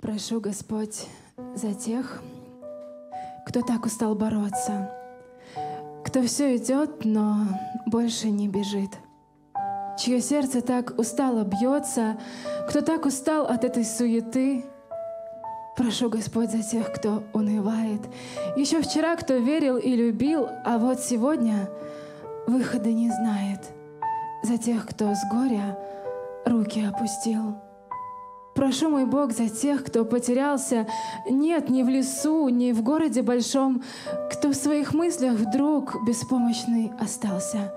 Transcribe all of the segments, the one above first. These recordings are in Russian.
Прошу, Господь, за тех, кто так устал бороться, кто все идет, но больше не бежит, чье сердце так устало бьется, кто так устал от этой суеты. Прошу, Господь, за тех, кто унывает. Еще вчера кто верил и любил, а вот сегодня выхода не знает. За тех, кто с горя руки опустил. Прошу, мой Бог, за тех, кто потерялся, нет ни в лесу, ни в городе большом, кто в своих мыслях вдруг беспомощный остался.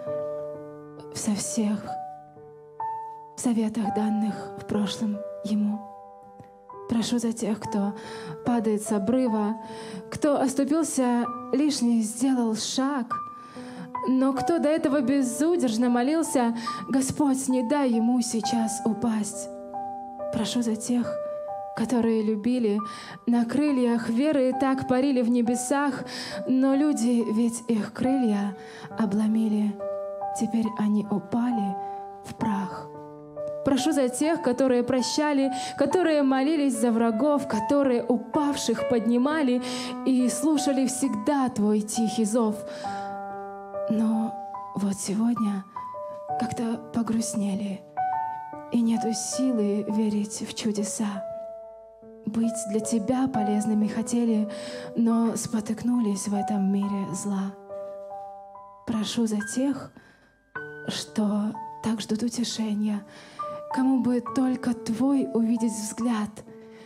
Со всех советах данных в прошлом ему. Прошу за тех, кто падает с обрыва, кто оступился лишний, сделал шаг, но кто до этого безудержно молился, Господь, не дай ему сейчас упасть. Прошу за тех, которые любили на крыльях веры и так парили в небесах, но люди ведь их крылья обломили, теперь они упали в прах. Прошу за тех, которые прощали, которые молились за врагов, которые упавших поднимали и слушали всегда Твой тихий зов. Но вот сегодня как-то погрустнели — и нету силы верить в чудеса. Быть для тебя полезными хотели, но спотыкнулись в этом мире зла. Прошу за тех, что так ждут утешения, кому бы только Твой увидеть взгляд,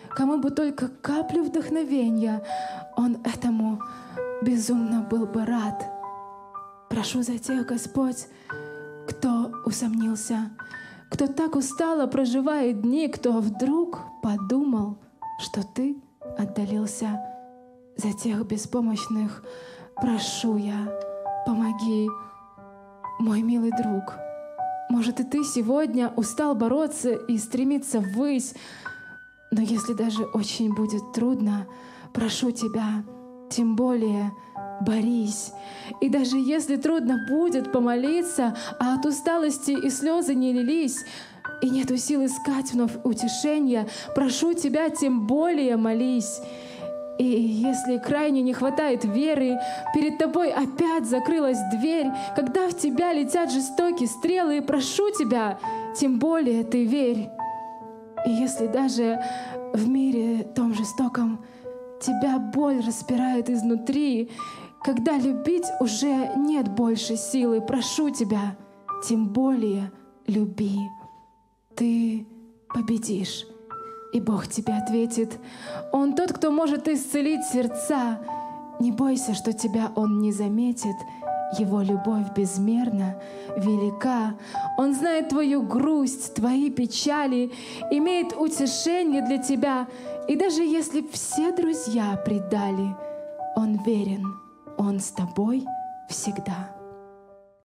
кому бы только каплю вдохновения, он этому безумно был бы рад. Прошу за тех, Господь, кто усомнился, кто так устало проживает дни, кто вдруг подумал, что ты отдалился за тех беспомощных. Прошу я, помоги, мой милый друг. Может, и ты сегодня устал бороться и стремиться ввысь, но если даже очень будет трудно, прошу тебя, тем более борись. И даже если трудно будет помолиться, а от усталости и слезы не лились, и нету сил искать вновь утешения, прошу тебя, тем более молись. И если крайне не хватает веры, перед тобой опять закрылась дверь, когда в тебя летят жестокие стрелы, прошу тебя, тем более ты верь. И если даже в мире том жестоком тебя боль распирает изнутри, когда любить уже нет больше силы, прошу тебя, тем более люби. Ты победишь. И Бог тебе ответит, Он тот, кто может исцелить сердца. Не бойся, что тебя Он не заметит. Его любовь безмерна, велика. Он знает твою грусть, твои печали, имеет утешение для тебя. И даже если все друзья предали, Он верен — он с тобой всегда.